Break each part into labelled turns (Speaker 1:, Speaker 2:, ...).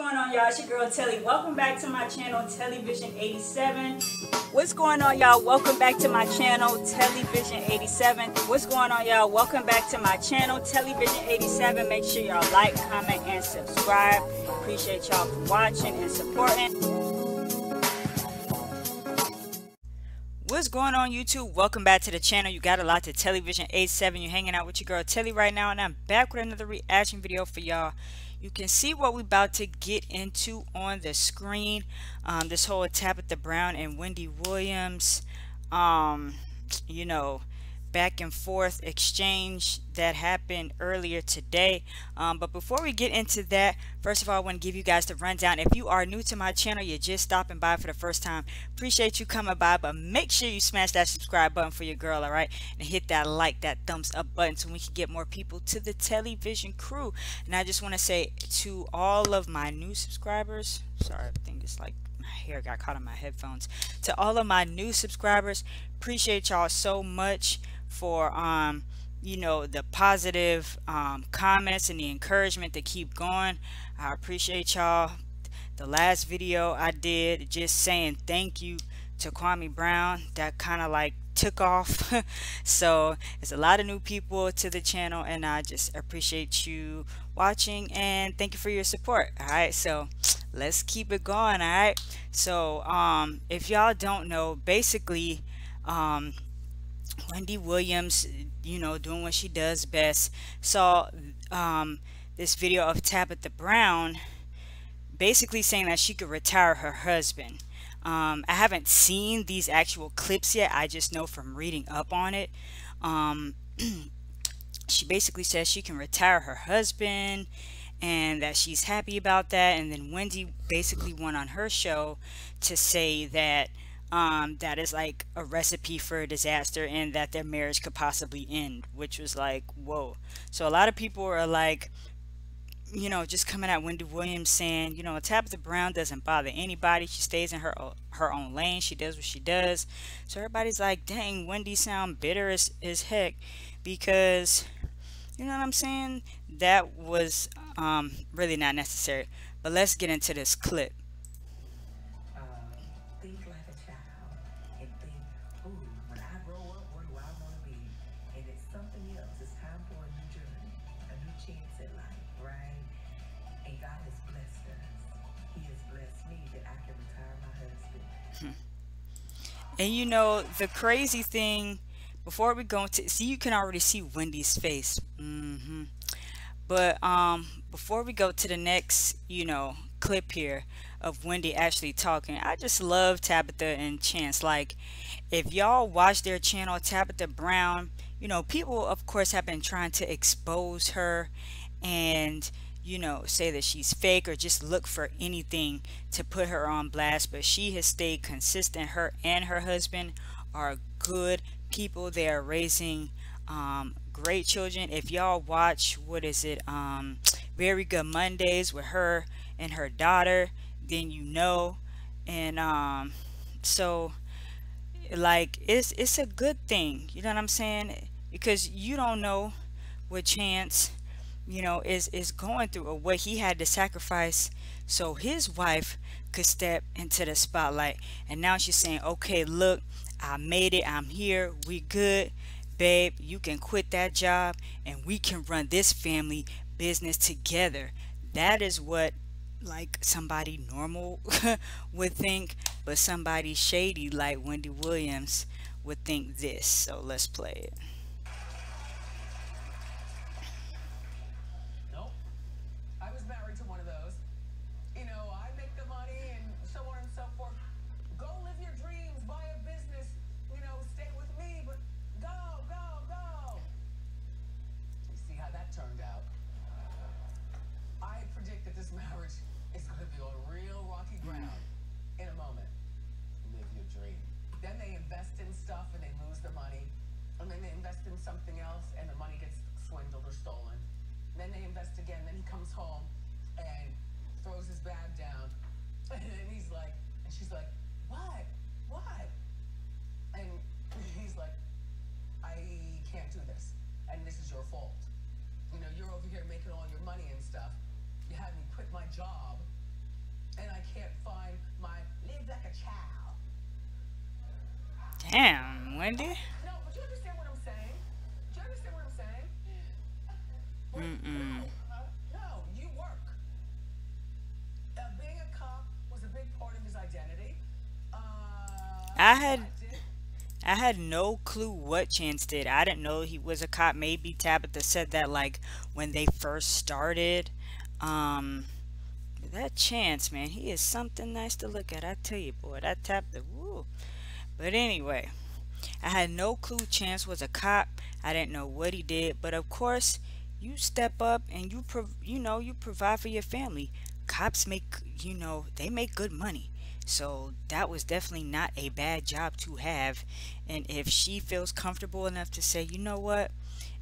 Speaker 1: going on y'all? It's your girl Telly. Welcome back to my channel TelliVision 87. What's going on y'all? Welcome back to my channel TelliVision 87. What's going on y'all? Welcome back to my channel TelliVision 87. Make sure y'all like, comment, and subscribe. Appreciate y'all for watching and supporting. What's going on YouTube? Welcome back to the channel. You got a lot to TelliVision 87. You're hanging out with your girl Telly right now and I'm back with another reaction video for y'all you can see what we're about to get into on the screen um, this whole Tabitha Brown and Wendy Williams um, you know back and forth exchange that happened earlier today. Um, but before we get into that first of all I want to give you guys the rundown. If you are new to my channel you're just stopping by for the first time appreciate you coming by but make sure you smash that subscribe button for your girl all right? And hit that like that thumbs up button so we can get more people to the TelliVision crew. And I just want to say to all of my new subscribers sorry I think it's like my hair got caught in my headphones. To all of my new subscribers appreciate y'all so much for um, you know the positive um, comments and the encouragement to keep going. I appreciate y'all. The last video I did just saying thank you to Kwame Brown. That kind of like took off. So there's a lot of new people to the channel and I just appreciate you watching and thank you for your support. All right so let's keep it going all right so um if y'all don't know basically um Wendy Williams, you know, doing what she does best, saw um, this video of Tabitha Brown basically saying that she could retire her husband. Um, I haven't seen these actual clips yet. I just know from reading up on it. Um, she basically says she can retire her husband and that she's happy about that. And then Wendy basically went on her show to say that um, that is like a recipe for a disaster and that their marriage could possibly end, which was like, whoa. So a lot of people are like, you know, just coming at Wendy Williams saying, you know, Tabitha Brown doesn't bother anybody. She stays in her her own lane. She does what she does. So everybody's like, dang, Wendy sound bitter as, as heck because, you know what I'm saying? That was um, really not necessary. But let's get into this clip. And you know, the crazy thing, before we go into, see, you can already see Wendy's face. Mm -hmm. But um, before we go to the next, you know, clip here of Wendy actually talking, I just love Tabitha and Chance. Like, if y'all watch their channel, Tabitha Brown, you know, people, of course, have been trying to expose her and you know, say that she's fake or just look for anything to put her on blast. But she has stayed consistent. Her and her husband are good people. They are raising um, great children. If y'all watch, what is it? Um, Very Good Mondays with her and her daughter, then you know. And um, so, like, it's it's a good thing. You know what I'm saying? Because you don't know what chance you know is is going through or what he had to sacrifice so his wife could step into the spotlight. And now she's saying okay look I made it. I'm here. We good. Babe you can quit that job and we can run this family business together. That is what like somebody normal would think but somebody shady like Wendy Williams would think this. So let's play it
Speaker 2: job and I can't find my live like a child.
Speaker 1: Damn, Wendy.
Speaker 2: No, but you understand what I'm saying? Do you understand what I'm saying?
Speaker 1: Mm -mm.
Speaker 2: No, you work. Uh, being a cop was a big part of his identity. Uh,
Speaker 1: I had.
Speaker 2: I
Speaker 1: had no clue what Chance did. I didn't know he was a cop. Maybe Tabitha said that like when they first started. Um, that Chance, man, he is something nice to look at. I tell you, boy, that Tabitha, woo. But anyway, I had no clue Chance was a cop. I didn't know what he did, but of course, you step up and you you know, you provide for your family. Cops make, you know, they make good money. So that was definitely not a bad job to have. And if she feels comfortable enough to say, "You know what?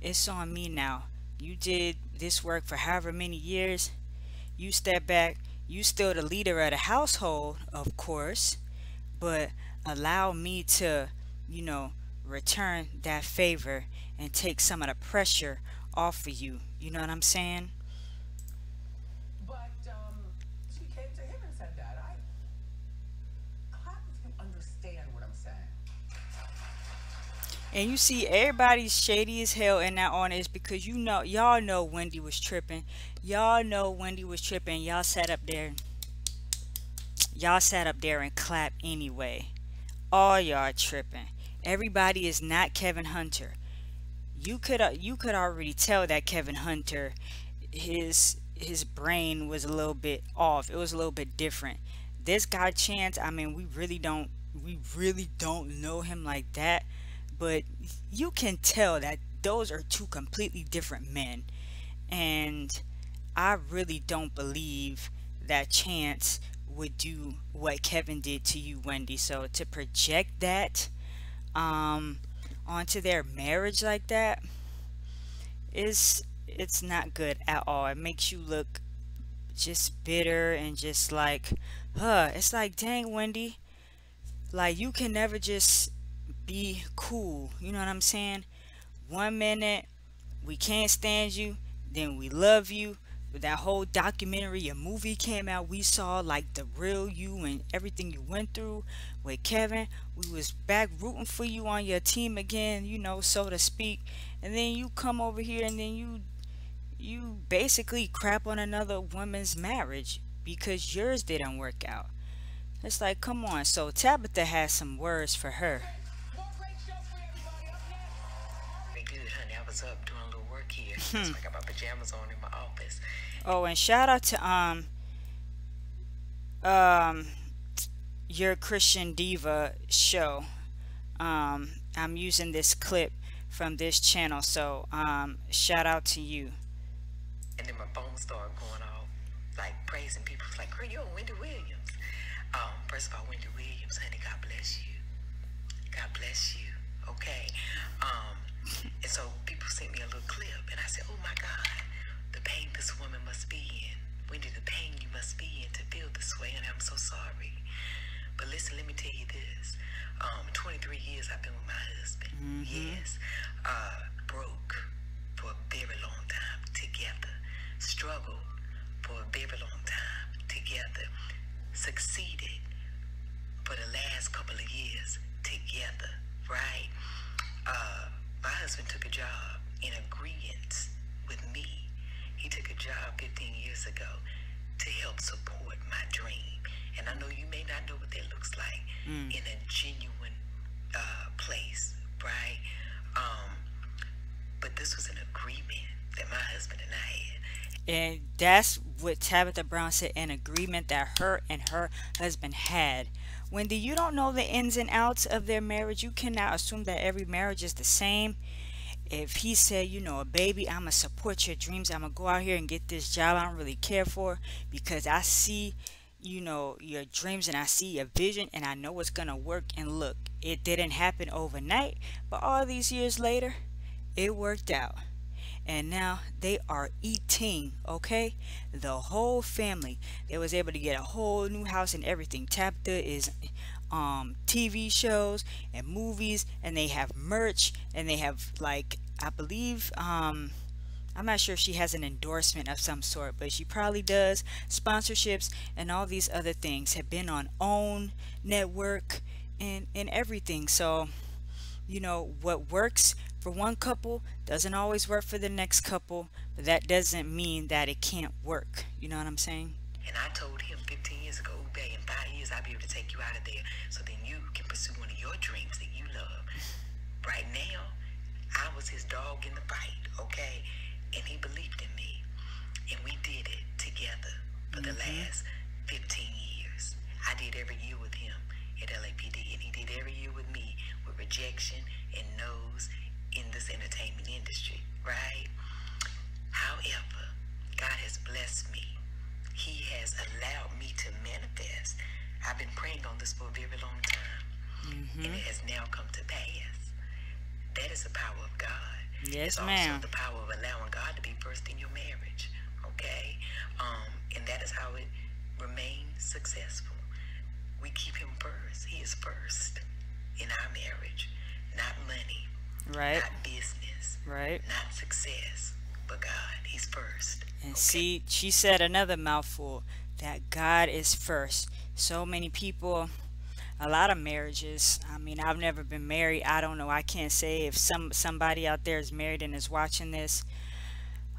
Speaker 1: It's on me now. You did this work for however many years. You step back. You still the leader of the household, of course, but allow me to, you know, return that favor and take some of the pressure off of you. You know what I'm saying?
Speaker 2: But um, she came to him and said that. I, I hope you understand what I'm saying.
Speaker 1: And you see everybody's shady as hell in that on is because you know y'all know Wendy was tripping. Y'all know Wendy was tripping. Y'all sat up there. Y'all sat up there and clapped anyway. All y'all tripping. Everybody is not Kevin Hunter. You could uh, you could already tell that Kevin Hunter his his brain was a little bit off. It was a little bit different. This guy Chance, I mean, we really don't we really don't know him like that, but you can tell that those are two completely different men. And I really don't believe that Chance would do what Kevin did to you, Wendy. So to project that um onto their marriage like that is it's not good at all. It makes you look just bitter and just like, huh, it's like, dang, Wendy, like you can never just be cool. You know what I'm saying? One minute we can't stand you, then we love you. But that whole documentary, a movie came out, we saw like the real you and everything you went through with Kevin. We was back rooting for you on your team again, you know, so to speak. And then you come over here and then you you basically crap on another woman's marriage because yours didn't work out. It's like, come on. So Tabitha has some words for her.
Speaker 2: More great show for everybody. Up next.
Speaker 3: Very good, honey. I was up doing a little work here. So I got my pajamas on in my office.
Speaker 1: Oh, and shout out to um um your Christian Diva show. Um, I'm using this clip from this channel, so um, shout out to you.
Speaker 3: And then my phone started going off, like praising people. It's like, girl, you're Wendy Williams. Um, first of all, Wendy Williams, honey, God bless you. God bless you. Okay. Um, and so people sent me a little clip, and I said, oh my God, the pain this woman must be in. Wendy, the pain you must be in to feel this way, and I'm so sorry. But listen, let me tell you this. Um, 23 years I've been with my husband. Yes. Uh, broke for a very long time together. Struggled for a very long time together. Succeeded for the last couple of years together, right? Uh, my husband took a job in agreement with me. He took a job 15 years ago to help support my dream. And I know you may not know what that looks like in a genuine uh, place, right? Um, but this was an agreement that my husband and I had.
Speaker 1: And that's what Tabitha Brown said an agreement that her and her husband had. Wendy, you don't know the ins and outs of their marriage. You cannot assume that every marriage is the same. If he said, you know, a baby, I'm going to support your dreams, I'm going to go out here and get this job I don't really care for because I see, you know, your dreams and I see your vision and I know it's going to work. And look, it didn't happen overnight, but all these years later, it worked out. And now they are eating okay? The whole family they was able to get a whole new house and everything. Tabitha is um tv shows and movies and they have merch and they have like i believe um I'm not sure if she has an endorsement of some sort, but she probably does. Sponsorships and all these other things have been on OWN network and in everything. So you know what works for one couple doesn't always work for the next couple but that doesn't mean that it can't work. You know what i'm saying
Speaker 3: And I told him 15 years ago, Ube, in five years I'll be able to take you out of there so then you can pursue one of your dreams that you love. Right now, I was his dog in the fight, okay? And he believed in me. And we did it together for the mm-hmm. last 15 years. I did every year with him at LAPD, and he did every year with me with rejection and no's in this entertainment industry, right? However, God has blessed me. He has allowed me to manifest. I've been praying on this for a very long time, and it has now come to pass. That is the power of God.
Speaker 1: Yes,
Speaker 3: it's
Speaker 1: ma'am.
Speaker 3: also the power of allowing God to be first in your marriage. Okay? Um, and that is how it remains successful. We keep him first. He is first in our marriage. Not money,
Speaker 1: right
Speaker 3: not business,
Speaker 1: right
Speaker 3: not success, but God. He's first.
Speaker 1: And see, she said another mouthful that God is first. So many people, a lot of marriages. I mean, I've never been married. I don't know. I can't say if some somebody out there is married and is watching this.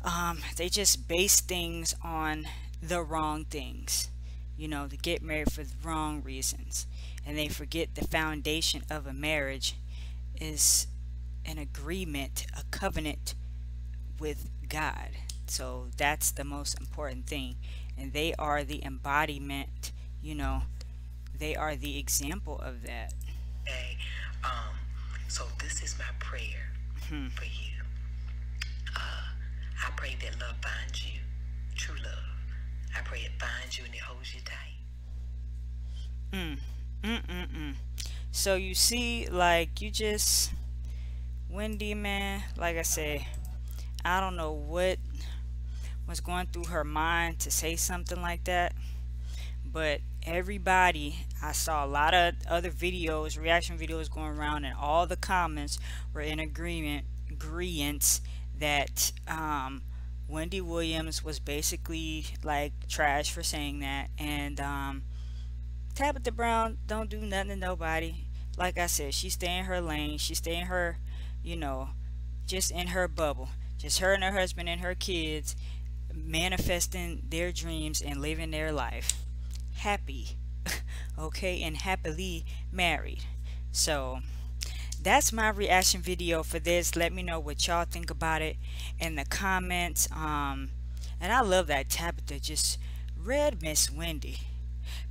Speaker 1: Um, they just base things on the wrong things. You know, to get married for the wrong reasons, and they forget the foundation of a marriage is an agreement, a covenant with God. So that's the most important thing. And they are the embodiment, you know, they are the example of that.
Speaker 3: Okay. Um, so this is my prayer hmm. for you. Uh, I pray that love finds you, true love. I pray it finds you and it holds you tight.
Speaker 1: Mm-mm-mm. So you see, like, you just, Wendy, man, like I say, I don't know what was going through her mind to say something like that. But everybody, I saw a lot of other videos, reaction videos going around, and all the comments were in agreement, agreements that um, Wendy Williams was basically like trash for saying that, and um, Tabitha Brown don't do nothing to nobody. Like I said, she stay in her lane. She stay in her, you know, just in her bubble. Just her and her husband and her kids manifesting their dreams and living their life. Happy. okay, and happily married. So that's my reaction video for this. Let me know what y'all think about it in the comments. Um and I love that Tabitha just read Miss Wendy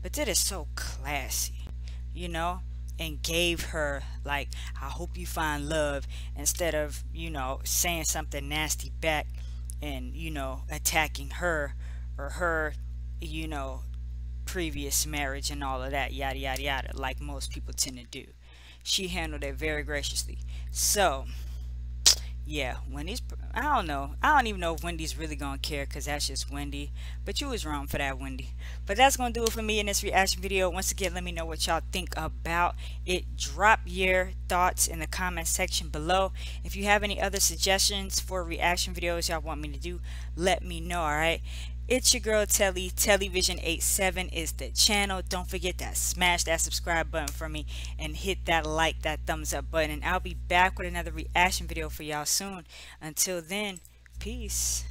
Speaker 1: but that is so classy you know and gave her like i hope you find love instead of you know saying something nasty back and you know attacking her or her you know previous marriage and all of that yada yada yada like most people tend to do she handled it very graciously so yeah, Wendy's. I don't know. I don't even know if Wendy's really gonna care because that's just Wendy. But you was wrong for that, Wendy. But that's gonna do it for me in this reaction video. Once again, let me know what y'all think about it. Drop your thoughts in the comment section below. If you have any other suggestions for reaction videos y'all want me to do, let me know. All right. It's your girl Telly. TelliVision87 is the channel. Don't forget that smash that subscribe button for me and hit that like, that thumbs up button. And I'll be back with another reaction video for y'all soon. Until then, peace.